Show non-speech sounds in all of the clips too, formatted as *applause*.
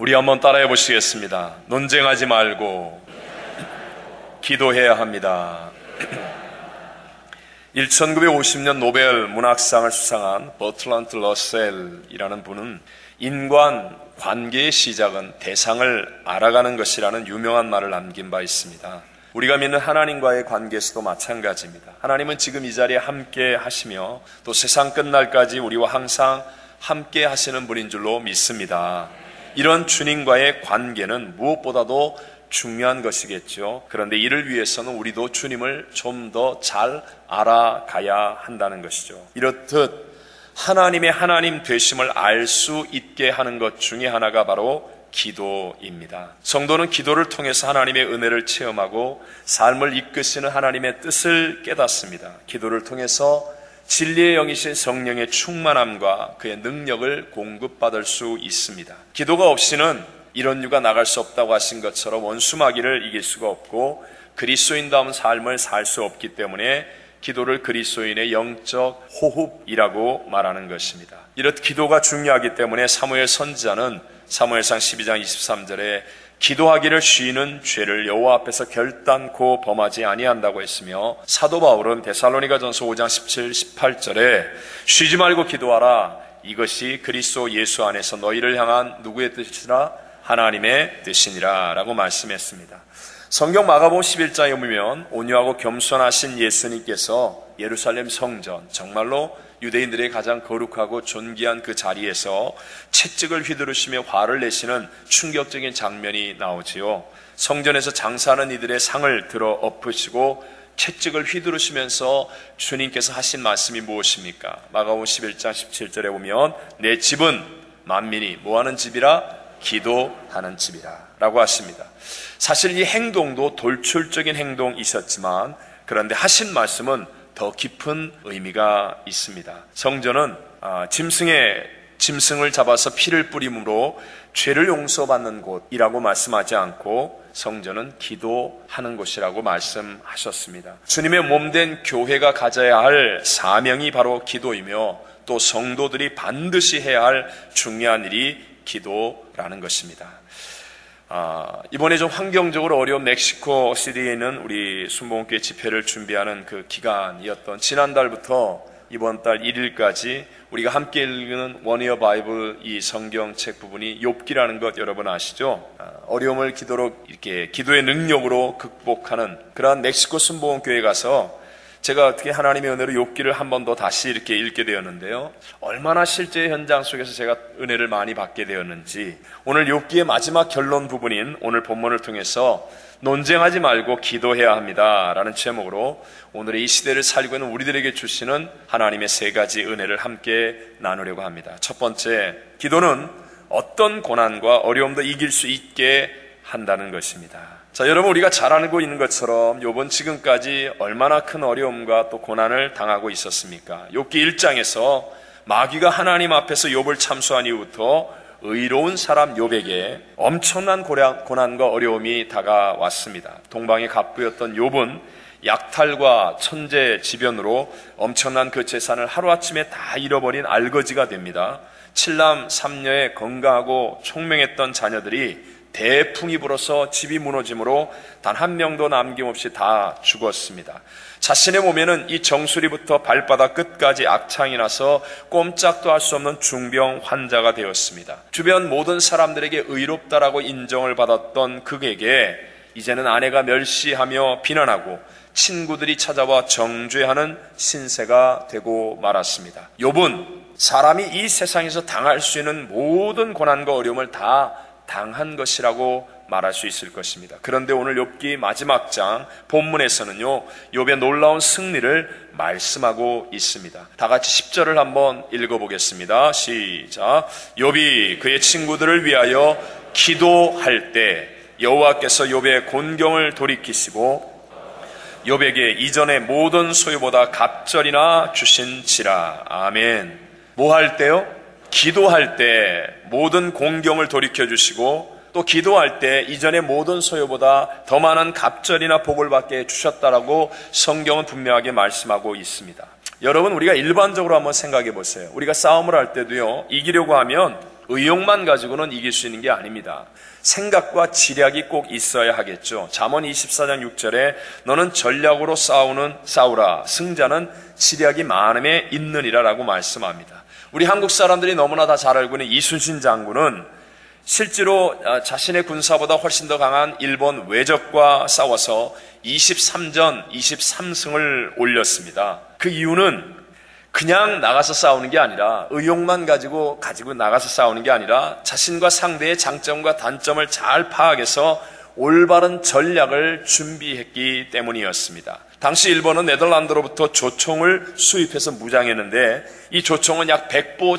우리 한번 따라해 보시겠습니다. 논쟁하지 말고 기도해야 합니다. *clears throat* 1950년 노벨 문학상을 수상한 버틀란트 러셀이라는 분은 인간 관계의 시작은 대상을 알아가는 것이라는 유명한 말을 남긴 바 있습니다. 우리가 믿는 하나님과의 관계에서도 마찬가지입니다. 하나님은 지금 이 자리에 함께 하시며 또 세상 끝날까지 우리와 항상 함께 하시는 분인 줄로 믿습니다. 이런 주님과의 관계는 무엇보다도 중요한 것이겠죠. 그런데 이를 위해서는 우리도 주님을 좀 더 잘 알아가야 한다는 것이죠. 이렇듯 하나님의 하나님 되심을 알 수 있게 하는 것 중에 하나가 바로 기도입니다. 성도는 기도를 통해서 하나님의 은혜를 체험하고 삶을 이끄시는 하나님의 뜻을 깨닫습니다. 기도를 통해서 진리의 영이신 성령의 충만함과 그의 능력을 공급받을 수 있습니다. 기도가 없이는 이런 유가 나갈 수 없다고 하신 것처럼 원수마귀를 이길 수가 없고 그리스도인다운 삶을 살 수 없기 때문에 기도를 그리스도인의 영적 호흡이라고 말하는 것입니다. 이렇듯 기도가 중요하기 때문에 사무엘 선지자는 사무엘상 12장 23절에 기도하기를 쉬는 죄를 여호와 앞에서 결단코 범하지 아니한다고 했으며 사도 바울은 데살로니가전서 5장 17, 18절에 쉬지 말고 기도하라 이것이 그리스도 예수 안에서 너희를 향한 누구의 뜻이라 하나님의 뜻이니라라고 말씀했습니다. 성경 마가복음 11장에 보면 온유하고 겸손하신 예수님께서 예루살렘 성전 정말로 유대인들의 가장 거룩하고 존귀한 그 자리에서 채찍을 휘두르시며 화를 내시는 충격적인 장면이 나오지요. 성전에서 장사하는 이들의 상을 들어 엎으시고 채찍을 휘두르시면서 주님께서 하신 말씀이 무엇입니까? 마가복음 11장 17절에 보면 내 집은 만민이 뭐하는 집이라 기도하는 집이라 라고 하십니다. 사실 이 행동도 돌출적인 행동이셨지만 그런데 하신 말씀은 더 깊은 의미가 있습니다. 성전은 아, 짐승의 짐승을 잡아서 피를 뿌림으로 죄를 용서받는 곳이라고 말씀하지 않고 성전은 기도하는 곳이라고 말씀하셨습니다. 주님의 몸된 교회가 가져야 할 사명이 바로 기도이며 또 성도들이 반드시 해야 할 중요한 일이 기도라는 것입니다. 아, 이번에 좀 환경적으로 어려운 멕시코 시리에 있는 우리 순복음교회 집회를 준비하는 그 기간이었던 지난달부터 이번 달 1일까지 우리가 함께 읽는 원이어 바이블 이 성경책 부분이 욥기라는 것 여러분 아시죠? 아, 어려움을 기도로 이렇게 기도의 능력으로 극복하는 그러한 멕시코 순복음교회 가서 제가 어떻게 하나님의 은혜로 욥기를 한 번 더 다시 이렇게 읽게 되었는데요. 얼마나 실제 현장 속에서 제가 은혜를 많이 받게 되었는지 오늘 욥기의 마지막 결론 부분인 오늘 본문을 통해서 논쟁하지 말고 기도해야 합니다라는 제목으로 오늘의 이 시대를 살고 있는 우리들에게 주시는 하나님의 세 가지 은혜를 함께 나누려고 합니다. 첫 번째, 기도는 어떤 고난과 어려움도 이길 수 있게 한다는 것입니다. 자, 여러분 우리가 잘 알고 있는 것처럼 요번 지금까지 얼마나 큰 어려움과 또 고난을 당하고 있었습니까? 욥기 1장에서 마귀가 하나님 앞에서 욥을 참수한 이후부터 의로운 사람 욥에게 엄청난 고난과 어려움이 다가왔습니다. 동방의 갑부였던 욥은 약탈과 천재 지변으로 엄청난 그 재산을 하루아침에 다 잃어버린 알거지가 됩니다. 칠남 삼녀의 건강하고 총명했던 자녀들이 대풍이 불어서 집이 무너짐으로 단 한 명도 남김없이 다 죽었습니다. 자신의 몸에는 이 정수리부터 발바닥 끝까지 악창이 나서 꼼짝도 할 수 없는 중병 환자가 되었습니다. 주변 모든 사람들에게 의롭다라고 인정을 받았던 그에게 이제는 아내가 멸시하며 비난하고 친구들이 찾아와 정죄하는 신세가 되고 말았습니다. 욥은 사람이 이 세상에서 당할 수 있는 모든 고난과 어려움을 다 당한 것이라고 말할 수 있을 것입니다. 그런데 오늘 욥기 마지막 장 본문에서는요. 욥의 놀라운 승리를 말씀하고 있습니다. 다 같이 10절을 한번 읽어 보겠습니다. 시작. 욥이 그의 친구들을 위하여 기도할 때 여호와께서 욥의 곤경을 돌이키시고 욥에게 이전의 모든 소유보다 갑절이나 주신지라. 아멘. 뭐 할 때요? 기도할 때 모든 공경을 돌이켜 주시고 또 기도할 때 이전의 모든 소유보다 더 많은 갑절이나 복을 받게 주셨다라고 성경은 분명하게 말씀하고 있습니다. 여러분 우리가 일반적으로 한번 생각해 보세요. 우리가 싸움을 할 때도요. 이기려고 하면 의욕만 가지고는 이길 수 있는 게 아닙니다. 생각과 지략이 꼭 있어야 하겠죠. 잠언 24장 6절에 너는 전략으로 싸우는 싸우라 승자는 지략이 많음에 있느니라라고 말씀합니다. 우리 한국 사람들이 너무나 다 잘 알고 있는 이순신 장군은 실제로 아, 자신의 군사보다 훨씬 더 강한 일본 외적과 싸워서 23전 23승을 올렸습니다. 그 이유는 그냥 나가서 싸우는 게 아니라 의욕만 가지고 가지고 나가서 싸우는 게 아니라 자신과 상대의 장점과 단점을 잘 파악해서 올바른 전략을 준비했기 때문이었습니다. 당시 일본은 네덜란드로부터 조총을 수입해서 무장했는데 이 조총은 약 100보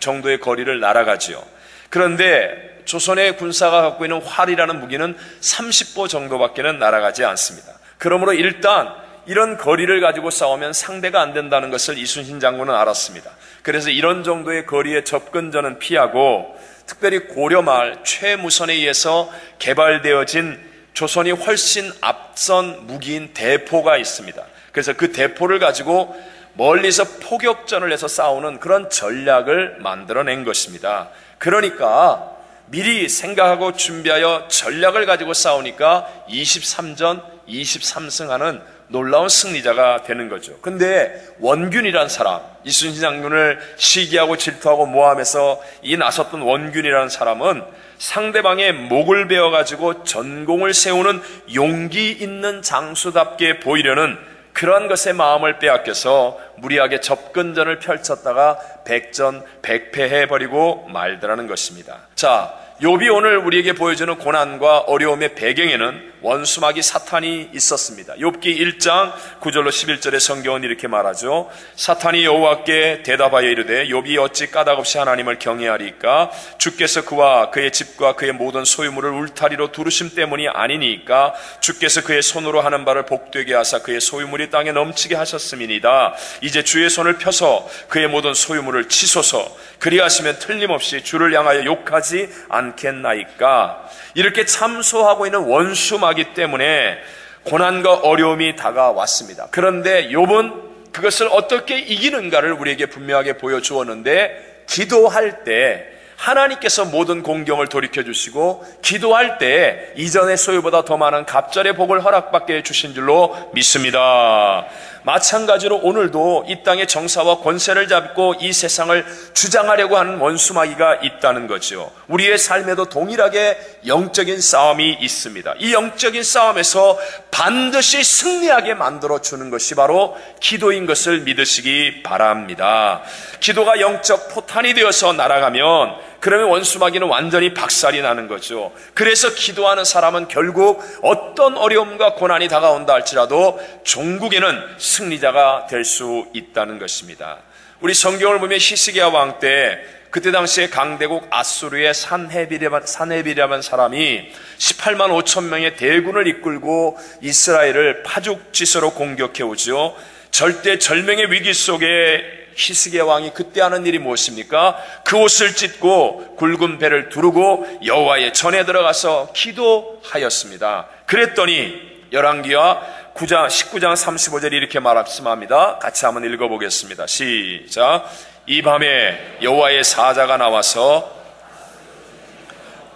정도의 거리를 날아가지요. 그런데 조선의 군사가 갖고 있는 활이라는 무기는 30보 정도밖에는 날아가지 않습니다. 그러므로 일단 이런 거리를 가지고 싸우면 상대가 안 된다는 것을 이순신 장군은 알았습니다. 그래서 이런 정도의 거리의 접근전은 피하고 특별히 고려말 최무선에 의해서 개발되어진 조선이 훨씬 앞선 무기인 대포가 있습니다. 그래서 그 대포를 가지고 멀리서 포격전을 해서 싸우는 그런 전략을 만들어낸 것입니다. 그러니까 미리 생각하고 준비하여 전략을 가지고 싸우니까 23전 23승하는 놀라운 승리자가 되는 거죠. 근데 원균이란 사람, 이순신 장군을 시기하고 질투하고 모함해서 이 나섰던 원균이라는 사람은 상대방의 목을 베어가지고 전공을 세우는 용기 있는 장수답게 보이려는 그러한 것에 마음을 빼앗겨서 무리하게 접근전을 펼쳤다가 백전 백패해버리고 말더라는 것입니다. 자, 욥이 오늘 우리에게 보여주는 고난과 어려움의 배경에는 원수마귀 사탄이 있었습니다. 욥기 1장 9절로 11절의 성경은 이렇게 말하죠. 사탄이 여호와께 대답하여 이르되 욥이 어찌 까닭없이 하나님을 경외하리까 주께서 그와 그의 집과 그의 모든 소유물을 울타리로 두르심 때문이 아니니까 주께서 그의 손으로 하는 바를 복되게 하사 그의 소유물이 땅에 넘치게 하셨음이니다. 이제 주의 손을 펴서 그의 모든 소유물을 치소서 그리하시면 틀림없이 주를 향하여 욕하지 않겠나이까 이렇게 참소하고 있는 원수마 기 때문에 고난과 어려움이 다가왔습니다. 그런데 욥은 그것을 어떻게 이기는가를 우리에게 분명하게 보여주었는데 기도할 때 하나님께서 모든 공경을 돌이켜 주시고 기도할 때 이전의 소유보다 더 많은 갑절의 복을 허락받게 해 주신 줄로 믿습니다. 마찬가지로 오늘도 이 땅의 정사와 권세를 잡고 이 세상을 주장하려고 하는 원수마귀가 있다는 거죠. 우리의 삶에도 동일하게 영적인 싸움이 있습니다. 이 영적인 싸움에서 반드시 승리하게 만들어 주는 것이 바로 기도인 것을 믿으시기 바랍니다. 기도가 영적 포탄이 되어서 날아가면 그러면 원수마귀는 완전히 박살이 나는 거죠. 그래서 기도하는 사람은 결국 어떤 어려움과 고난이 다가온다 할지라도 종국에는 승리자가 될 수 있다는 것입니다. 우리 성경을 보면 히스기야 왕 때 그때 당시에 강대국 아수르의 산헤비라는, 산헤비라는 사람이 18만 5천 명의 대군을 이끌고 이스라엘을 파죽지서로 공격해 오죠. 절대 절명의 위기 속에 히스기야 왕이 그때 하는 일이 무엇입니까? 그 옷을 찢고 굵은 배를 두르고 여호와의 전에 들어가서 기도하였습니다. 그랬더니 열왕기와 9장 19장 35절이 이렇게 말씀합니다. 같이 한번 읽어 보겠습니다. 시작. 이 밤에 여호와의 사자가 나와서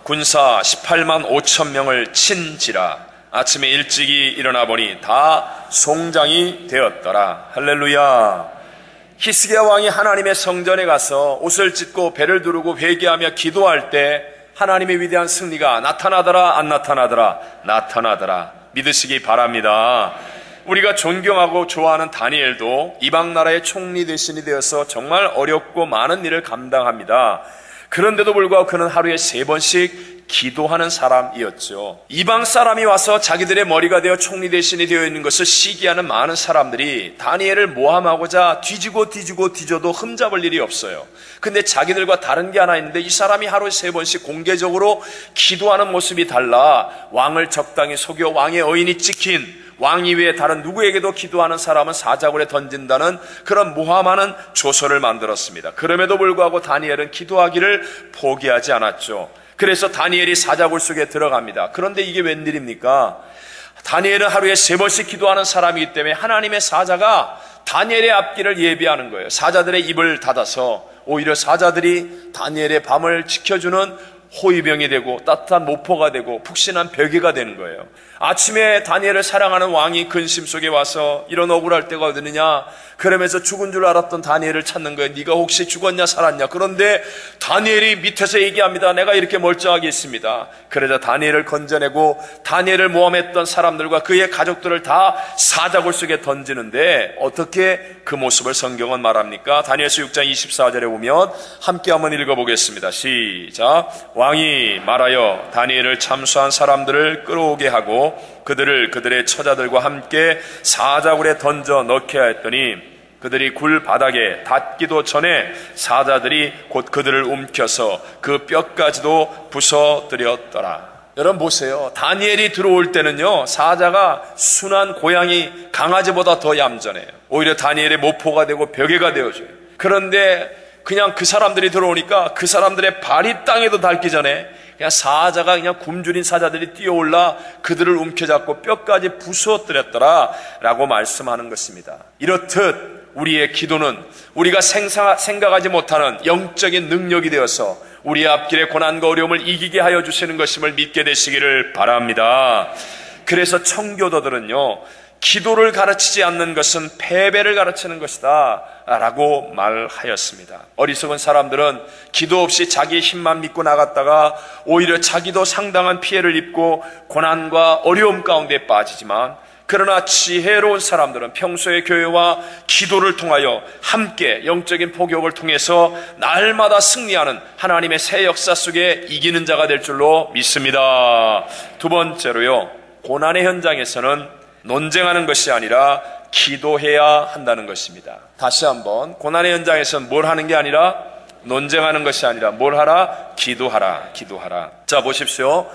군사 18만 5천 명을 친지라 아침에 일찍이 일어나 보니 다 송장이 되었더라. 할렐루야. 히스기야 왕이 하나님의 성전에 가서 옷을 찢고 배를 두르고 회개하며 기도할 때 하나님의 위대한 승리가 나타나더라 안 나타나더라 나타나더라 믿으시기 바랍니다. 우리가 존경하고 좋아하는 다니엘도 이방 나라의 총리 대신이 되어서 정말 어렵고 많은 일을 감당합니다. 그런데도 불구하고 그는 하루에 세 번씩 기도하는 사람이었죠. 이방 사람이 와서 자기들의 머리가 되어 총리 대신이 되어 있는 것을 시기하는 많은 사람들이 다니엘을 모함하고자 뒤지고 뒤지고 뒤져도 흠잡을 일이 없어요. 근데 자기들과 다른 게 하나 있는데 이 사람이 하루에 세 번씩 공개적으로 기도하는 모습이 달라 왕을 적당히 속여 왕의 어인이 찍힌 왕 이외에 다른 누구에게도 기도하는 사람은 사자굴에 던진다는 그런 모함하는 조서를 만들었습니다. 그럼에도 불구하고 다니엘은 기도하기를 포기하지 않았죠. 그래서 다니엘이 사자굴 속에 들어갑니다. 그런데 이게 웬일입니까? 다니엘은 하루에 세 번씩 기도하는 사람이기 때문에 하나님의 사자가 다니엘의 앞길을 예비하는 거예요. 사자들의 입을 닫아서 오히려 사자들이 다니엘의 밤을 지켜주는 호위병이 되고 따뜻한 모포가 되고 푹신한 벽이가 되는 거예요. 아침에 다니엘을 사랑하는 왕이 근심 속에 와서 이런 억울할 때가 어디느냐 그러면서 죽은 줄 알았던 다니엘을 찾는 거예요. 네가 혹시 죽었냐 살았냐. 그런데 다니엘이 밑에서 얘기합니다. 내가 이렇게 멀쩡하게 있습니다. 그러자 다니엘을 건져내고 다니엘을 모함했던 사람들과 그의 가족들을 다 사자굴 속에 던지는데 어떻게 그 모습을 성경은 말합니까? 다니엘서 6장 24절에 보면 함께 한번 읽어보겠습니다. 시작. 왕이 말하여 다니엘을 참수한 사람들을 끌어오게 하고 그들을 그들의 처자들과 함께 사자굴에 던져 넣게 하였더니 그들이 굴 바닥에 닿기도 전에 사자들이 곧 그들을 움켜서 그 뼈까지도 부서뜨렸더라. 여러분 보세요. 다니엘이 들어올 때는요, 사자가 순한 고양이 강아지보다 더 얌전해요. 오히려 다니엘의 모포가 되고 벽에가 되어줘요. 그런데 그냥 그 사람들이 들어오니까 그 사람들의 발이 땅에도 닿기 전에 그냥 사자가 그냥 굶주린 사자들이 뛰어올라 그들을 움켜잡고 뼈까지 부수어뜨렸더라 라고 말씀하는 것입니다. 이렇듯 우리의 기도는 우리가 생각하지 못하는 영적인 능력이 되어서 우리의 앞길의 고난과 어려움을 이기게 하여 주시는 것임을 믿게 되시기를 바랍니다. 그래서 청교도들은요, 기도를 가르치지 않는 것은 패배를 가르치는 것이다. 라고 말하였습니다. 어리석은 사람들은 기도 없이 자기의 힘만 믿고 나갔다가 오히려 자기도 상당한 피해를 입고 고난과 어려움 가운데 빠지지만 그러나 지혜로운 사람들은 평소의 교회와 기도를 통하여 함께 영적인 포격을 통해서 날마다 승리하는 하나님의 새 역사 속에 이기는 자가 될 줄로 믿습니다. 두 번째로요, 고난의 현장에서는 논쟁하는 것이 아니라 기도해야 한다는 것입니다. 다시 한번 고난의 현장에서는 뭘 하는 게 아니라 논쟁하는 것이 아니라 뭘 하라? 기도하라. 기도하라. 자 보십시오.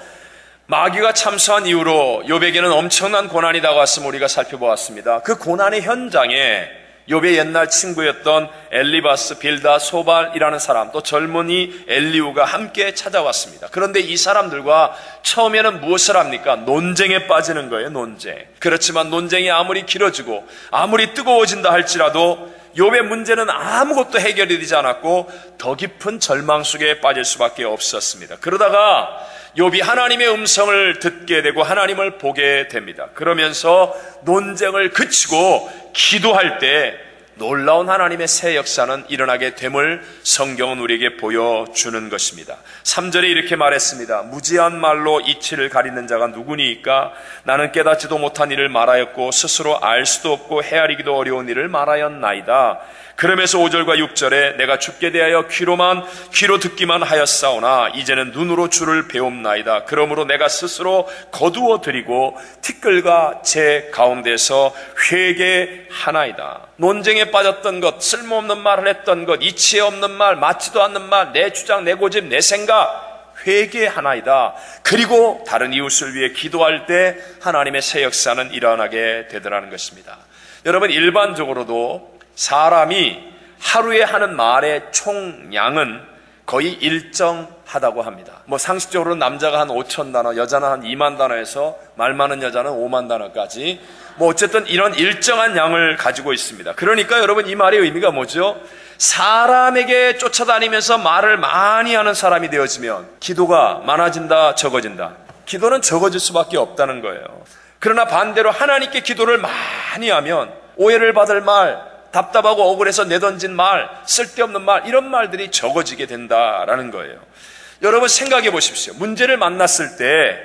마귀가 참수한 이후로 요백에는 엄청난 고난이 다가왔음을 우리가 살펴보았습니다. 그 고난의 현장에 욥의 옛날 친구였던 엘리바스, 빌다, 소발이라는 사람, 또 젊은이 엘리우가 함께 찾아왔습니다. 그런데 이 사람들과 처음에는 무엇을 합니까? 논쟁에 빠지는 거예요, 논쟁. 그렇지만 논쟁이 아무리 길어지고 아무리 뜨거워진다 할지라도 욥의 문제는 아무것도 해결이 되지 않았고 더 깊은 절망 속에 빠질 수밖에 없었습니다. 그러다가 욥이 하나님의 음성을 듣게 되고 하나님을 보게 됩니다. 그러면서 논쟁을 그치고 기도할 때 놀라운 하나님의 새 역사는 일어나게 됨을 성경은 우리에게 보여주는 것입니다. 3절에 이렇게 말했습니다. 무지한 말로 이치를 가리는 자가 누구니까 나는 깨닫지도 못한 일을 말하였고 스스로 알 수도 없고 헤아리기도 어려운 일을 말하였나이다. 그러면서 5절과 6절에 내가 죽게 대하여 귀로만 귀로 듣기만 하였사오나 이제는 눈으로 주를 배움나이다. 그러므로 내가 스스로 거두어 드리고 티끌과 제 가운데서 회개하나이다. 논쟁에 빠졌던 것, 쓸모없는 말을 했던 것, 이치에 없는 말, 맞지도 않는 말, 내 주장, 내 고집, 내 생각 회개하나이다. 그리고 다른 이웃을 위해 기도할 때 하나님의 새 역사는 일어나게 되더라는 것입니다. 여러분 일반적으로도 사람이 하루에 하는 말의 총량은 거의 일정하다고 합니다. 뭐 상식적으로 남자가 한 5천 단어, 여자는 한 2만 단어에서 말 많은 여자는 5만 단어까지 뭐 어쨌든 이런 일정한 양을 가지고 있습니다. 그러니까 여러분 이 말의 의미가 뭐죠? 사람에게 쫓아다니면서 말을 많이 하는 사람이 되어지면 기도가 많아진다, 적어진다. 기도는 적어질 수밖에 없다는 거예요. 그러나 반대로 하나님께 기도를 많이 하면 오해를 받을 말, 답답하고 억울해서 내던진 말, 쓸데없는 말, 이런 말들이 적어지게 된다라는 거예요. 여러분 생각해 보십시오. 문제를 만났을 때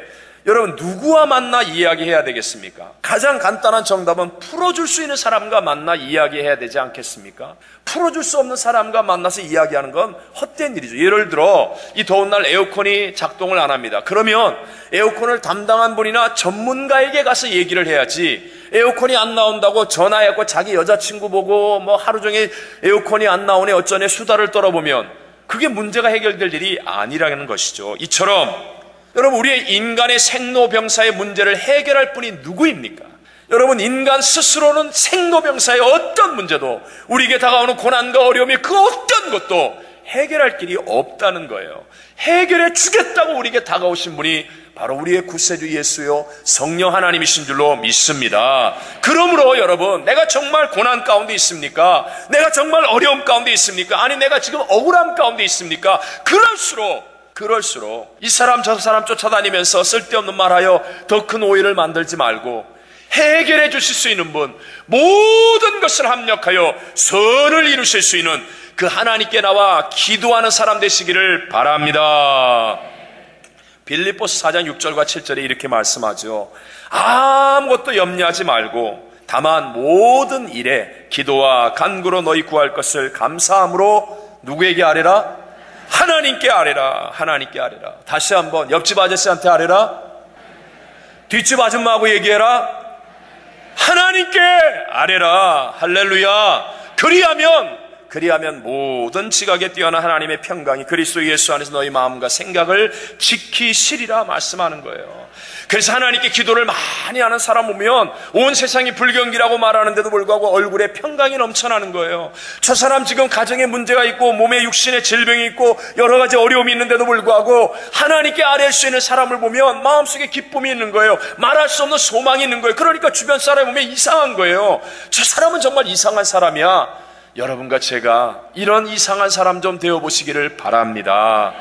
여러분 누구와 만나 이야기해야 되겠습니까? 가장 간단한 정답은 풀어줄 수 있는 사람과 만나 이야기해야 되지 않겠습니까? 풀어줄 수 없는 사람과 만나서 이야기하는 건 헛된 일이죠. 예를 들어 이 더운 날 에어컨이 작동을 안 합니다. 그러면 에어컨을 담당한 분이나 전문가에게 가서 얘기를 해야지 에어컨이 안 나온다고 전화해갖고 자기 여자친구 보고 뭐 하루 종일 에어컨이 안 나오네 어쩌네 수다를 떨어보면 그게 문제가 해결될 일이 아니라는 것이죠. 이처럼 여러분 우리의 인간의 생로병사의 문제를 해결할 분이 누구입니까? 여러분 인간 스스로는 생로병사의 어떤 문제도 우리에게 다가오는 고난과 어려움이 그 어떤 것도 해결할 길이 없다는 거예요. 해결해 주겠다고 우리에게 다가오신 분이 바로 우리의 구세주 예수요 성령 하나님이신 줄로 믿습니다. 그러므로 여러분, 내가 정말 고난 가운데 있습니까? 내가 정말 어려움 가운데 있습니까? 아니, 내가 지금 억울함 가운데 있습니까? 그럴수록 그럴수록 이 사람 저 사람 쫓아다니면서 쓸데없는 말하여 더 큰 오해를 만들지 말고 해결해 주실 수 있는 분, 모든 것을 합력하여 선을 이루실 수 있는 그 하나님께 나와 기도하는 사람 되시기를 바랍니다. 빌립보스 4장 6절과 7절에 이렇게 말씀하죠. 아무것도 염려하지 말고 다만 모든 일에 기도와 간구로 너희 구할 것을 감사함으로 누구에게 아뢰라? 하나님께 아뢰라. 하나님께 아뢰라. 다시 한번 옆집 아저씨한테 아뢰라. 뒷집 아줌마하고 얘기해라. 하나님께 아뢰라. 할렐루야. 그리하면 그리하면 모든 지각에 뛰어난 하나님의 평강이 그리스도 예수 안에서 너희 마음과 생각을 지키시리라 말씀하는 거예요. 그래서 하나님께 기도를 많이 하는 사람 보면 온 세상이 불경기라고 말하는데도 불구하고 얼굴에 평강이 넘쳐나는 거예요. 저 사람 지금 가정에 문제가 있고 몸에 육신에 질병이 있고 여러 가지 어려움이 있는데도 불구하고 하나님께 아뢰할 수 있는 사람을 보면 마음속에 기쁨이 있는 거예요. 말할 수 없는 소망이 있는 거예요. 그러니까 주변 사람이 보면 이상한 거예요. 저 사람은 정말 이상한 사람이야. 여러분과 제가 이런 이상한 사람 좀 되어 보시기를 바랍니다.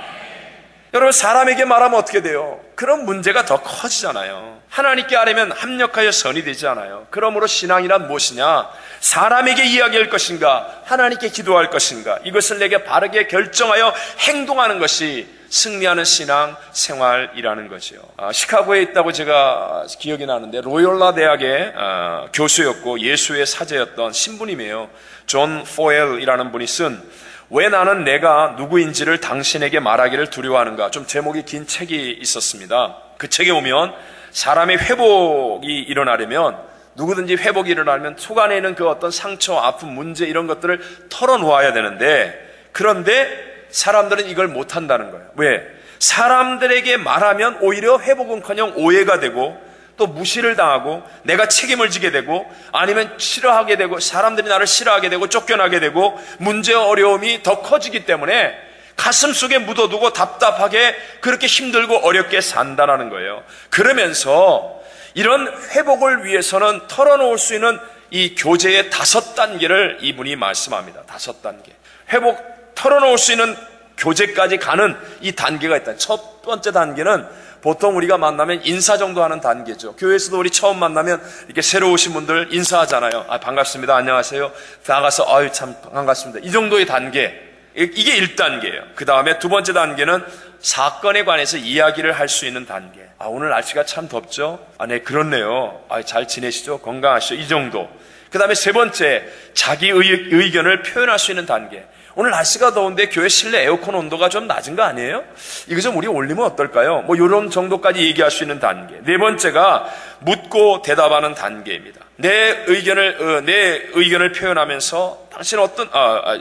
여러분 사람에게 말하면 어떻게 돼요? 그런 문제가 더 커지잖아요. 하나님께 아뢰면 합력하여 선이 되지 않아요. 그러므로 신앙이란 무엇이냐? 사람에게 이야기할 것인가? 하나님께 기도할 것인가? 이것을 내게 바르게 결정하여 행동하는 것이 승리하는 신앙 생활이라는 거죠. 아, 시카고에 있다고 제가 기억이 나는데 로열라 대학의 아, 교수였고 예수의 사제였던 신부님이에요. 존 포웰이라는 분이 쓴 왜 나는 내가 누구인지를 당신에게 말하기를 두려워하는가 좀 제목이 긴 책이 있었습니다. 그 책에 보면 사람의 회복이 일어나려면 누구든지 회복이 일어나면 속 안에 있는 그 어떤 상처, 아픔, 문제 이런 것들을 털어놓아야 되는데 그런데 사람들은 이걸 못한다는 거예요. 왜? 사람들에게 말하면 오히려 회복은커녕 오해가 되고 또 무시를 당하고 내가 책임을 지게 되고 아니면 싫어하게 되고 사람들이 나를 싫어하게 되고 쫓겨나게 되고 문제와 어려움이 더 커지기 때문에 가슴 속에 묻어두고 답답하게 그렇게 힘들고 어렵게 산다라는 거예요. 그러면서 이런 회복을 위해서는 털어놓을 수 있는 이 교제의 다섯 단계를 이분이 말씀합니다. 다섯 단계. 회복 털어놓을 수 있는 교제까지 가는 이 단계가 있다. 첫 번째 단계는 보통 우리가 만나면 인사 정도 하는 단계죠. 교회에서도 우리 처음 만나면 이렇게 새로 오신 분들 인사하잖아요. 아, 반갑습니다. 안녕하세요. 나가서, 아유, 참 반갑습니다. 이 정도의 단계. 이게 1단계예요. 그 다음에 두 번째 단계는 사건에 관해서 이야기를 할 수 있는 단계. 아, 오늘 날씨가 참 덥죠? 아, 네, 그렇네요. 아, 잘 지내시죠? 건강하시죠? 이 정도. 그 다음에 세 번째, 자기 의, 의견을 표현할 수 있는 단계. 오늘 날씨가 더운데 교회 실내 에어컨 온도가 좀 낮은 거 아니에요? 이거 좀 우리 올리면 어떨까요? 뭐 이런 정도까지 얘기할 수 있는 단계. 네 번째가 묻고 대답하는 단계입니다. 내 의견을 어, 내 의견을 표현하면서 당신은 어떤 아, 아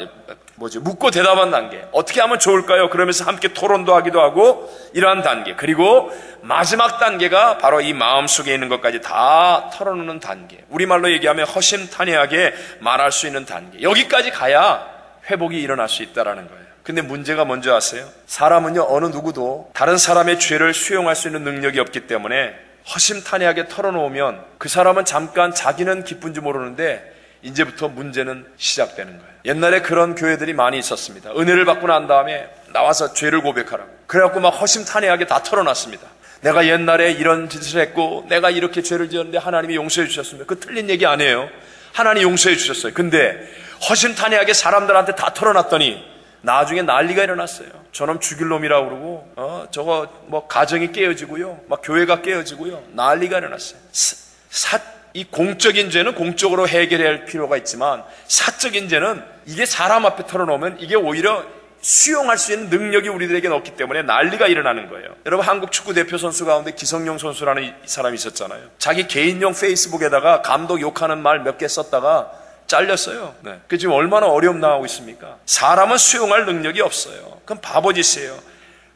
뭐지 묻고 대답한 단계 어떻게 하면 좋을까요? 그러면서 함께 토론도 하기도 하고 이러한 단계 그리고 마지막 단계가 바로 이 마음 속에 있는 것까지 다 털어놓는 단계 우리 말로 얘기하면 허심탄회하게 말할 수 있는 단계 여기까지 가야 회복이 일어날 수 있다라는 거예요. 근데 문제가 뭔지 아세요? 사람은요, 어느 누구도 다른 사람의 죄를 수용할 수 있는 능력이 없기 때문에 허심탄회하게 털어놓으면 그 사람은 잠깐 자기는 기쁜지 모르는데 이제부터 문제는 시작되는 거예요. 옛날에 그런 교회들이 많이 있었습니다. 은혜를 받고 난 다음에 나와서 죄를 고백하라고. 그래갖고 막 허심탄회하게 다 털어놨습니다. 내가 옛날에 이런 짓을 했고 내가 이렇게 죄를 지었는데 하나님이 용서해 주셨습니다. 그 틀린 얘기 아니에요. 하나님 용서해 주셨어요. 근데 허심탄회하게 사람들한테 다 털어놨더니 나중에 난리가 일어났어요. 저놈 죽일 놈이라고 그러고, 어, 저거 뭐 가정이 깨어지고요. 막 교회가 깨어지고요. 난리가 일어났어요. 사, 이 공적인 죄는 공적으로 해결해야 할 필요가 있지만 사적인 죄는 이게 사람 앞에 털어놓으면 이게 오히려 수용할 수 있는 능력이 우리들에게 없기 때문에 난리가 일어나는 거예요. 여러분 한국 축구 대표 선수 가운데 기성용 선수라는 사람이 있었잖아요. 자기 개인용 페이스북에다가 감독 욕하는 말 몇 개 썼다가 잘렸어요. 네. 그 지금 얼마나 어려움 나오고 있습니까? 사람은 수용할 능력이 없어요. 그럼 바보짓이에요.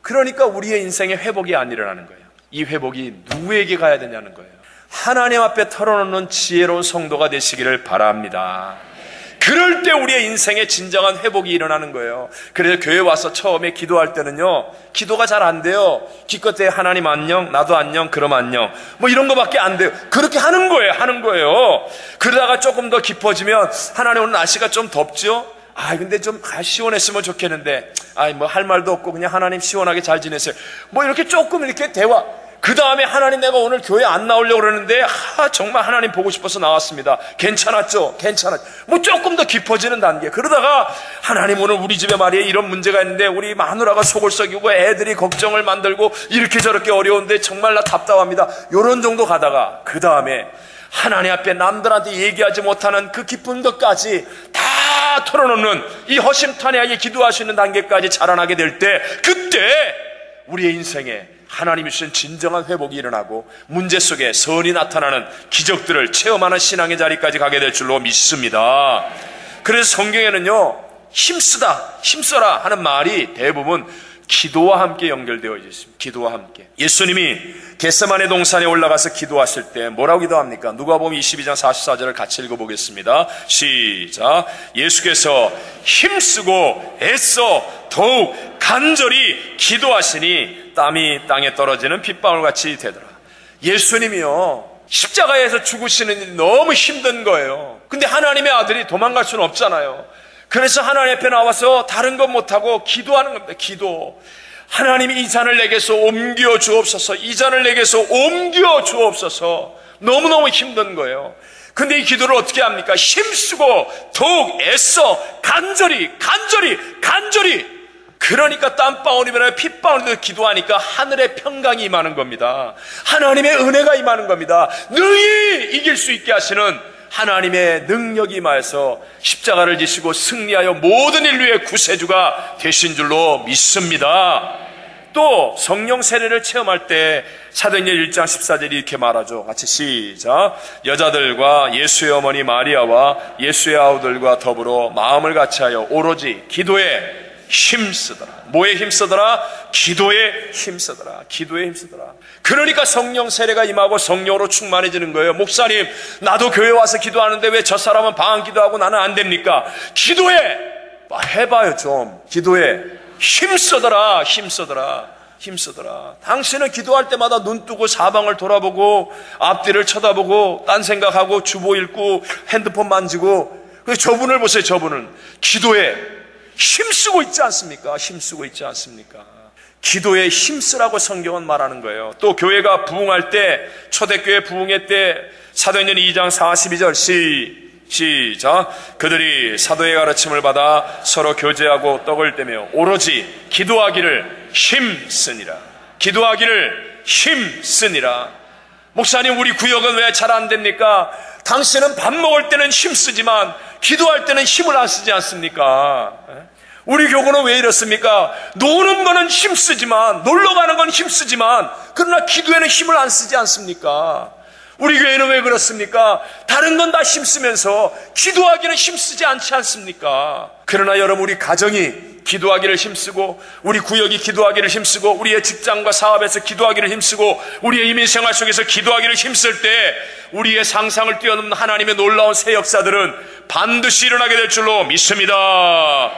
그러니까 우리의 인생의 회복이 안 일어나는 거예요. 이 회복이 누구에게 가야 되냐는 거예요. 하나님 앞에 털어놓는 지혜로운 성도가 되시기를 바랍니다. 그럴 때 우리의 인생에 진정한 회복이 일어나는 거예요. 그래서 교회 와서 처음에 기도할 때는요, 기도가 잘 안 돼요. 기껏해 하나님 안녕, 나도 안녕, 그럼 안녕. 뭐 이런 거밖에 안 돼요. 그렇게 하는 거예요, 하는 거예요. 그러다가 조금 더 깊어지면, 하나님 오늘 날씨가 좀 덥죠? 아, 근데 좀 아, 시원했으면 좋겠는데, 아, 뭐 할 말도 없고 그냥 하나님 시원하게 잘 지내세요. 뭐 이렇게 조금 이렇게 대화. 그 다음에 하나님 내가 오늘 교회 안 나오려고 그러는데 아, 정말 하나님 보고 싶어서 나왔습니다. 괜찮았죠? 괜찮았죠? 뭐 조금 더 깊어지는 단계. 그러다가 하나님 오늘 우리 집에 말이에 이런 문제가 있는데 우리 마누라가 속을 썩이고 애들이 걱정을 만들고 이렇게 저렇게 어려운데 정말 나 답답합니다. 요런 정도 가다가 그 다음에 하나님 앞에 남들한테 얘기하지 못하는 그 기쁜 것까지 다 털어놓는 이 허심탄회하게 있는 단계까지 자라나게 될 때 그때 우리의 인생에 하나님이 주신 진정한 회복이 일어나고 문제 속에 선이 나타나는 기적들을 체험하는 신앙의 자리까지 가게 될 줄로 믿습니다. 그래서 성경에는요, 힘쓰다, 힘써라 하는 말이 대부분 기도와 함께 연결되어 있습니다. 기도와 함께. 예수님이 겟세만의 동산에 올라가서 기도하실 때 뭐라고 기도합니까? 누가 보면 22장 44절을 같이 읽어보겠습니다. 시작. 예수께서 힘쓰고 애써 더욱 간절히 기도하시니 땀이 땅에 떨어지는 빗방울 같이 되더라. 예수님이요. 십자가에서 죽으시는 일이 너무 힘든 거예요. 근데 하나님의 아들이 도망갈 수는 없잖아요. 그래서 하나님 앞에 나와서 다른 것 못하고 기도하는 겁니다. 기도. 하나님이 이 잔을 내게서 옮겨 주옵소서. 이 잔을 내게서 옮겨 주옵소서. 너무너무 힘든 거예요. 근데 이 기도를 어떻게 합니까? 힘쓰고 더욱 애써 간절히 간절히 간절히 그러니까 땀방울이면 핏방울도 기도하니까 하늘의 평강이 임하는 겁니다. 하나님의 은혜가 임하는 겁니다. 능히 이길 수 있게 하시는 하나님의 능력이 임하여서 십자가를 지시고 승리하여 모든 인류의 구세주가 되신 줄로 믿습니다. 또 성령 세례를 체험할 때 사도행전 1장 14절이 이렇게 말하죠. 같이 시작. 여자들과 예수의 어머니 마리아와 예수의 아우들과 더불어 마음을 같이하여 오로지 기도에 힘쓰더라. 뭐에 힘쓰더라? 기도에 힘쓰더라. 기도에 힘쓰더라. 그러니까 성령 세례가 임하고 성령으로 충만해지는 거예요. 목사님, 나도 교회 와서 기도하는데 왜 저 사람은 방언 기도하고 나는 안 됩니까? 기도해! 해봐요, 좀. 기도해. 힘쓰더라. 힘쓰더라. 힘쓰더라. 당신은 기도할 때마다 눈 뜨고 사방을 돌아보고 앞뒤를 쳐다보고 딴 생각하고 주보 읽고 핸드폰 만지고 그 저분을 보세요, 저분은. 기도해. 힘쓰고 있지 않습니까? 힘쓰고 있지 않습니까? 기도에 힘쓰라고 성경은 말하는 거예요. 또 교회가 부흥할 때, 초대교회 부흥회 때, 사도행전 2장 42절, 시, 시작. 그들이 사도의 가르침을 받아 서로 교제하고 떡을 떼며 오로지 기도하기를 힘쓰니라. 기도하기를 힘쓰니라. 목사님, 우리 구역은 왜 잘 안 됩니까? 당신은 밥 먹을 때는 힘쓰지만 기도할 때는 힘을 안 쓰지 않습니까? 우리 교구는 왜 이렇습니까? 노는 거는 힘쓰지만, 놀러 가는 건 힘쓰지만, 그러나 기도에는 힘을 안 쓰지 않습니까? 우리 교회는 왜 그렇습니까? 다른 건 다 힘쓰면서 기도하기는 힘쓰지 않지 않습니까? 그러나 여러분 우리 가정이 기도하기를 힘쓰고 우리 구역이 기도하기를 힘쓰고 우리의 직장과 사업에서 기도하기를 힘쓰고 우리의 이민 생활 속에서 기도하기를 힘쓸 때 우리의 상상을 뛰어넘는 하나님의 놀라운 새 역사들은 반드시 일어나게 될 줄로 믿습니다.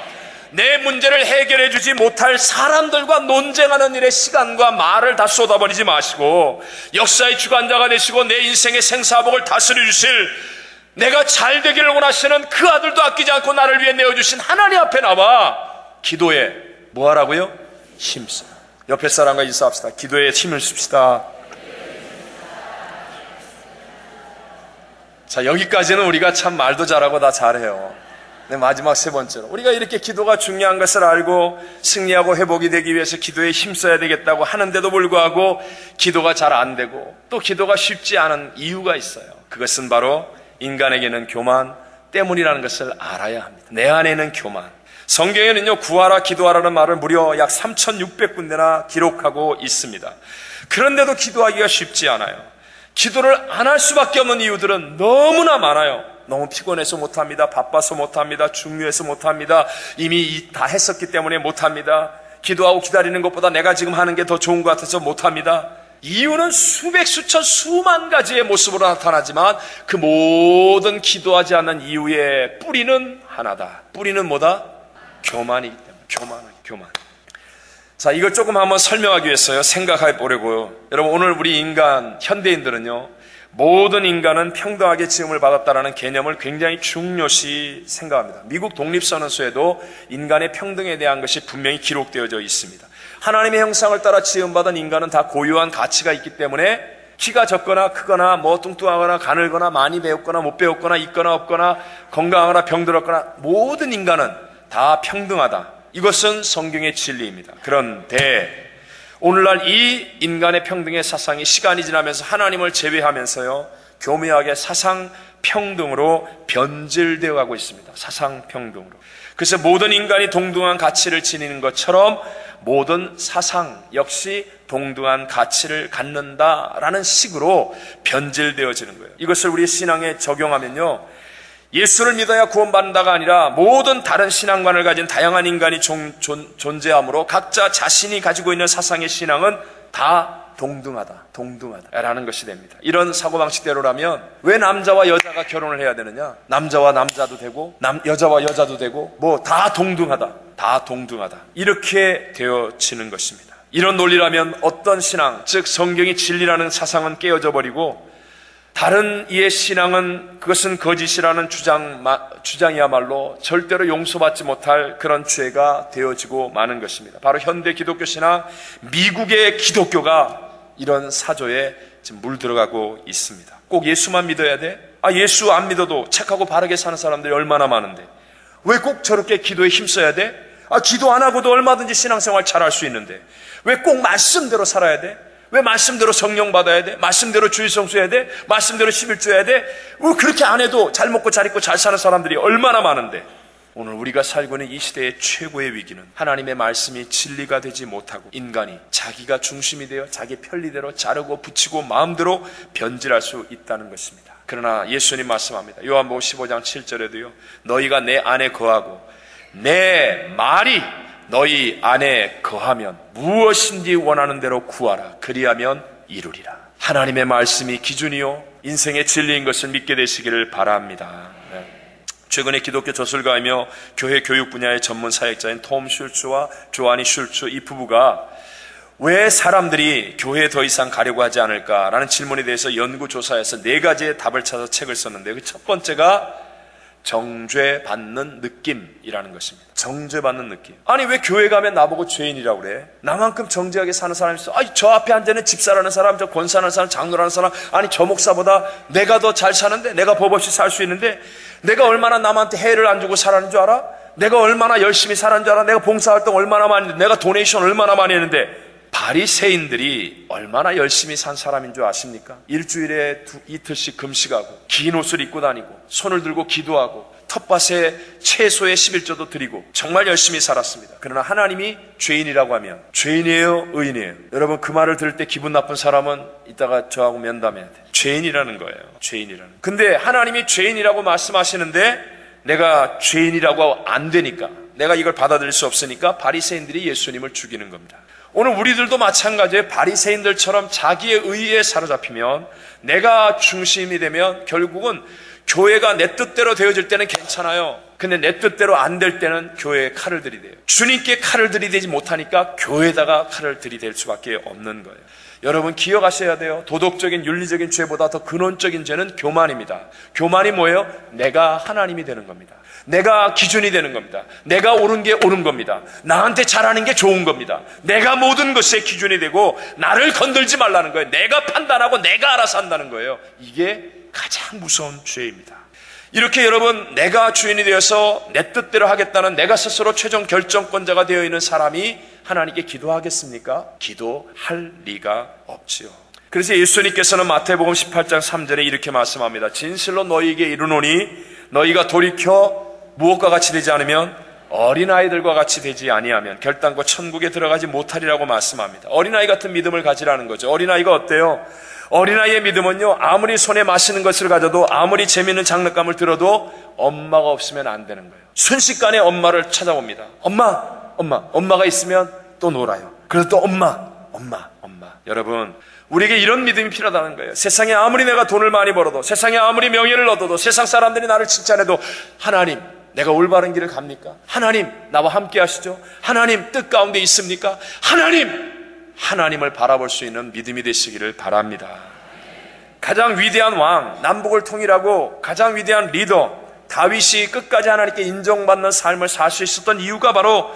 내 문제를 해결해 주지 못할 사람들과 논쟁하는 일에 시간과 말을 다 쏟아버리지 마시고 역사의 주관자가 되시고 내 인생의 생사복을 다스려 주실 내가 잘 되기를 원하시는 그 아들도 아끼지 않고 나를 위해 내어주신 하나님 앞에 나와 기도에 뭐 하라고요? 힘써. 옆에 사람과 인사합시다. 기도에 힘을 씁시다. 자, 여기까지는 우리가 참 말도 잘하고 다 잘해요. 네, 마지막 세 번째로. 우리가 이렇게 기도가 중요한 것을 알고 승리하고 회복이 되기 위해서 기도에 힘써야 되겠다고 하는데도 불구하고 기도가 잘 안 되고 또 기도가 쉽지 않은 이유가 있어요. 그것은 바로 인간에게는 교만 때문이라는 것을 알아야 합니다. 내 안에는 교만. 성경에는요, 구하라, 기도하라는 말을 무려 약 3,600군데나 기록하고 있습니다. 그런데도 기도하기가 쉽지 않아요. 기도를 안 할 수밖에 없는 이유들은 너무나 많아요. 너무 피곤해서 못합니다. 바빠서 못합니다. 중요해서 못합니다. 이미 다 했었기 때문에 못합니다. 기도하고 기다리는 것보다 내가 지금 하는 게 더 좋은 것 같아서 못합니다. 이유는 수백, 수천, 수만 가지의 모습으로 나타나지만 그 모든 기도하지 않는 이유의 뿌리는 하나다. 뿌리는 뭐다? 교만이기 때문에. 교만, 교만. 자, 이걸 조금 한번 설명하기 위해서요. 생각해 보려고요. 여러분, 오늘 우리 인간, 현대인들은요. 모든 인간은 평등하게 지음을 받았다라는 개념을 굉장히 중요시 생각합니다. 미국 독립선언서에도 인간의 평등에 대한 것이 분명히 기록되어져 있습니다. 하나님의 형상을 따라 지음받은 인간은 다 고유한 가치가 있기 때문에 키가 적거나 크거나 뭐 뚱뚱하거나 가늘거나 많이 배웠거나 못 배웠거나 있거나 없거나 건강하거나 병들었거나 모든 인간은 다 평등하다. 이것은 성경의 진리입니다. 그런데 오늘날 이 인간의 평등의 사상이 시간이 지나면서 하나님을 제외하면서요, 교묘하게 사상 평등으로 변질되어 가고 있습니다. 사상 평등으로. 그래서 모든 인간이 동등한 가치를 지니는 것처럼 모든 사상 역시 동등한 가치를 갖는다라는 식으로 변질되어지는 거예요. 이것을 우리 신앙에 적용하면요. 예수를 믿어야 구원받는다가 아니라 모든 다른 신앙관을 가진 다양한 인간이 존, 존, 존재하므로 각자 자신이 가지고 있는 사상의 신앙은 다 동등하다, 동등하다라는 것이 됩니다. 이런 사고방식대로라면 왜 남자와 여자가 결혼을 해야 되느냐? 남자와 남자도 되고, 남, 여자와 여자도 되고, 뭐 다 동등하다, 다 동등하다. 이렇게 되어지는 것입니다. 이런 논리라면 어떤 신앙, 즉 성경이 진리라는 사상은 깨어져 버리고 다른 이의 신앙은 그것은 거짓이라는 주장, 주장이야말로 절대로 용서받지 못할 그런 죄가 되어지고 마는 것입니다. 바로 현대 기독교 신앙, 미국의 기독교가 이런 사조에 지금 물들어가고 있습니다. 꼭 예수만 믿어야 돼? 아, 예수 안 믿어도 착하고 바르게 사는 사람들이 얼마나 많은데. 왜 꼭 저렇게 기도에 힘써야 돼? 아, 기도 안 하고도 얼마든지 신앙생활 잘할 수 있는데. 왜 꼭 말씀대로 살아야 돼? 왜 말씀대로 성령 받아야 돼? 말씀대로 주의 성수해야 돼? 말씀대로 11조 해야 돼? 왜 그렇게 안 해도 잘 먹고 잘 입고 잘 사는 사람들이 얼마나 많은데? 오늘 우리가 살고 있는 이 시대의 최고의 위기는 하나님의 말씀이 진리가 되지 못하고 인간이 자기가 중심이 되어 자기 편리대로 자르고 붙이고 마음대로 변질할 수 있다는 것입니다. 그러나 예수님 말씀합니다. 요한복음 15장 7절에도요. 너희가 내 안에 거하고 내 말이 너희 안에 거하면 무엇인지 원하는 대로 구하라. 그리하면 이루리라. 하나님의 말씀이 기준이요. 인생의 진리인 것을 믿게 되시기를 바랍니다. 네. 최근에 기독교 저술가이며 교회 교육 분야의 전문 사역자인 톰 슐츠와 조아니 슐츠 이 부부가 왜 사람들이 교회에 더 이상 가려고 하지 않을까라는 질문에 대해서 연구 조사해서 네 가지의 답을 찾아서 책을 썼는데 그 첫 번째가 정죄받는 느낌이라는 것입니다. 정죄받는 느낌. 아니 왜 교회 가면 나보고 죄인이라고 그래? 나만큼 정죄하게 사는 사람이 있어. 아니 저 앞에 앉아있는 집사라는 사람, 저 권사라는 사람, 장로라는 사람, 아니 저 목사보다 내가 더 잘 사는데, 내가 법 없이 살 수 있는데, 내가 얼마나 남한테 해를 안 주고 살았는 줄 알아? 내가 얼마나 열심히 살았는 줄 알아? 내가 봉사활동 얼마나 많이 했는데, 내가 도네이션 얼마나 많이 했는데, 바리새인들이 얼마나 열심히 산 사람인 줄 아십니까? 일주일에 두, 이틀씩 금식하고 긴 옷을 입고 다니고 손을 들고 기도하고 텃밭에 채소의 11조도 드리고 정말 열심히 살았습니다. 그러나 하나님이 죄인이라고 하면 죄인이에요, 의인이에요. 여러분 그 말을 들을 때 기분 나쁜 사람은 이따가 저하고 면담해야 돼. 죄인이라는 거예요. 죄인이라는. 근데 하나님이 죄인이라고 말씀하시는데 내가 죄인이라고 안 되니까 내가 이걸 받아들일 수 없으니까 바리새인들이 예수님을 죽이는 겁니다. 오늘 우리들도 마찬가지에 바리새인들처럼 자기의 의에 사로잡히면 내가 중심이 되면 결국은 교회가 내 뜻대로 되어질 때는 괜찮아요. 근데 내 뜻대로 안 될 때는 교회에 칼을 들이대요. 주님께 칼을 들이대지 못하니까 교회에다가 칼을 들이댈 수밖에 없는 거예요. 여러분 기억하셔야 돼요. 도덕적인 윤리적인 죄보다 더 근원적인 죄는 교만입니다. 교만이 뭐예요? 내가 하나님이 되는 겁니다. 내가 기준이 되는 겁니다. 내가 옳은 게 옳은 겁니다. 나한테 잘하는 게 좋은 겁니다. 내가 모든 것의 기준이 되고 나를 건들지 말라는 거예요. 내가 판단하고 내가 알아서 한다는 거예요. 이게 가장 무서운 죄입니다. 이렇게 여러분 내가 주인이 되어서 내 뜻대로 하겠다는 내가 스스로 최종 결정권자가 되어 있는 사람이 하나님께 기도하겠습니까? 기도할 리가 없지요. 그래서 예수님께서는 마태복음 18장 3절에 이렇게 말씀합니다. 진실로 너희에게 이르노니 너희가 돌이켜 무엇과 같이 되지 않으면 어린아이들과 같이 되지 아니하면 결단코 천국에 들어가지 못하리라고 말씀합니다. 어린아이 같은 믿음을 가지라는 거죠. 어린아이가 어때요? 어린아이의 믿음은요, 아무리 손에 마시는 것을 가져도 아무리 재미있는 장난감을 들어도 엄마가 없으면 안 되는 거예요. 순식간에 엄마를 찾아옵니다. 엄마, 엄마, 엄마가 있으면 또 놀아요. 그래서 또 엄마, 엄마, 엄마. 여러분, 우리에게 이런 믿음이 필요하다는 거예요. 세상에 아무리 내가 돈을 많이 벌어도, 세상에 아무리 명예를 얻어도, 세상 사람들이 나를 칭찬해도, 하나님, 내가 올바른 길을 갑니까? 하나님, 나와 함께 하시죠? 하나님, 뜻 가운데 있습니까? 하나님! 하나님을 바라볼 수 있는 믿음이 되시기를 바랍니다. 가장 위대한 왕, 남북을 통일하고 가장 위대한 리더, 다윗이 끝까지 하나님께 인정받는 삶을 살 수 있었던 이유가 바로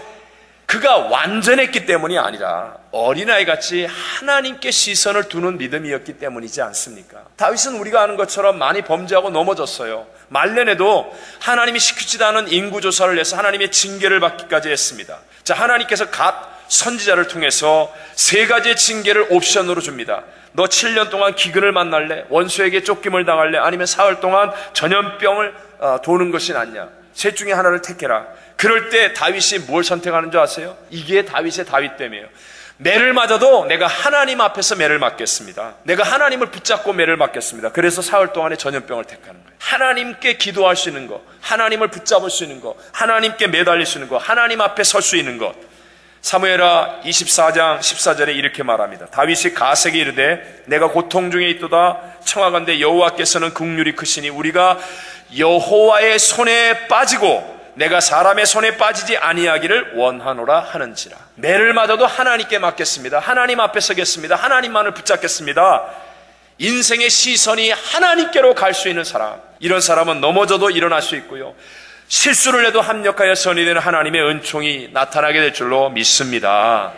그가 완전했기 때문이 아니라 어린아이 같이 하나님께 시선을 두는 믿음이었기 때문이지 않습니까? 다윗은 우리가 아는 것처럼 많이 범죄하고 넘어졌어요. 말년에도 하나님이 시키지도 않은 인구조사를 해서 하나님의 징계를 받기까지 했습니다. 자, 하나님께서 갓 선지자를 통해서 세 가지의 징계를 옵션으로 줍니다. 너 7년 동안 기근을 만날래? 원수에게 쫓김을 당할래? 아니면 사흘 동안 전염병을 어, 도는 것이 낫냐? 셋 중에 하나를 택해라. 그럴 때 다윗이 뭘 선택하는 줄 아세요? 이게 다윗의 다윗됨이에요. 매를 맞아도 내가 하나님 앞에서 매를 맞겠습니다. 내가 하나님을 붙잡고 매를 맞겠습니다. 그래서 사흘 동안의 전염병을 택하는. 하나님께 기도할 수 있는 것, 하나님을 붙잡을 수 있는 것, 하나님께 매달릴 수 있는 것, 하나님 앞에 설 수 있는 것. 사무엘하 24장 14절에 이렇게 말합니다. 다윗이 가세게 이르되 내가 고통 중에 있도다 청하건대 여호와께서는 극률이 크시니 우리가 여호와의 손에 빠지고 내가 사람의 손에 빠지지 아니하기를 원하노라 하는지라. 매를 맞아도 하나님께 맡겠습니다. 하나님 앞에 서겠습니다. 하나님만을 붙잡겠습니다. 인생의 시선이 하나님께로 갈 수 있는 사람. 이런 사람은 넘어져도 일어날 수 있고요. 실수를 해도 합력하여 선이 되는 하나님의 은총이 나타나게 될 줄로 믿습니다.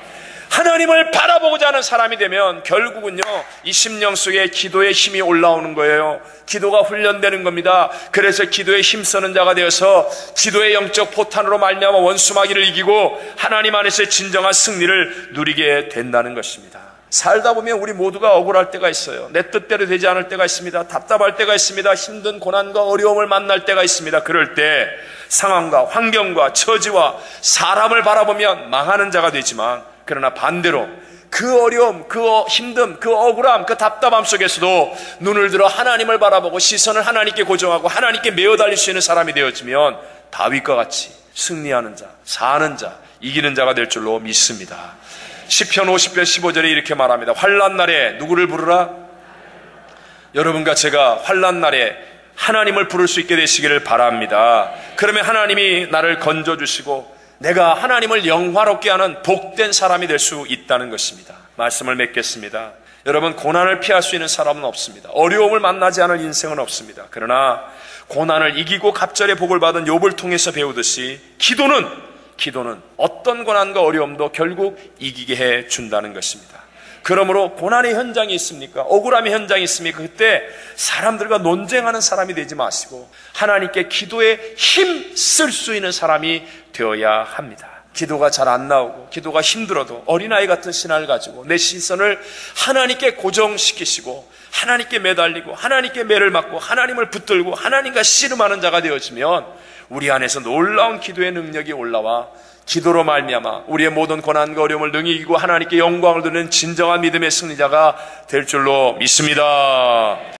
하나님을 바라보고자 하는 사람이 되면 결국은요, 이 심령 속에 기도의 힘이 올라오는 거예요. 기도가 훈련되는 겁니다. 그래서 기도에 힘쓰는 자가 되어서 기도의 영적 포탄으로 말미암아 원수마귀를 이기고 하나님 안에서의 진정한 승리를 누리게 된다는 것입니다. 살다 보면 우리 모두가 억울할 때가 있어요. 내 뜻대로 되지 않을 때가 있습니다. 답답할 때가 있습니다. 힘든 고난과 어려움을 만날 때가 있습니다. 그럴 때 상황과 환경과 처지와 사람을 바라보면 망하는 자가 되지만 그러나 반대로 그 어려움, 그 힘듦, 그 억울함, 그 답답함 속에서도 눈을 들어 하나님을 바라보고 시선을 하나님께 고정하고 하나님께 메어 달릴 수 있는 사람이 되어지면 다윗과 같이 승리하는 자, 사는 자, 이기는 자가 될 줄로 믿습니다. 10편 50편 15절에 이렇게 말합니다. 환란 날에 누구를 부르라? 여러분과 제가 환란 날에 하나님을 부를 수 있게 되시기를 바랍니다. 그러면 하나님이 나를 건져 주시고 내가 하나님을 영화롭게 하는 복된 사람이 될 수 있다는 것입니다. 말씀을 맺겠습니다. 여러분, 고난을 피할 수 있는 사람은 없습니다. 어려움을 만나지 않을 인생은 없습니다. 그러나 고난을 이기고 갑절의 복을 받은 욥을 통해서 배우듯이 기도는 기도는 어떤 고난과 어려움도 결국 이기게 해 준다는 것입니다. 그러므로 고난의 현장이 있습니까? 억울함의 현장이 있습니까? 그때 사람들과 논쟁하는 사람이 되지 마시고 하나님께 기도에 힘 쓸 수 있는 사람이 되어야 합니다. 기도가 잘 안 나오고 기도가 힘들어도 어린아이 같은 신앙을 가지고 내 시선을 하나님께 고정시키시고 하나님께 매달리고 하나님께 매를 맞고 하나님을 붙들고 하나님과 씨름하는 자가 되어지면 우리 안에서 놀라운 기도의 능력이 올라와 기도로 말미암아 우리의 모든 고난과 어려움을 능히 이기고 하나님께 영광을 드리는 진정한 믿음의 승리자가 될 줄로 믿습니다.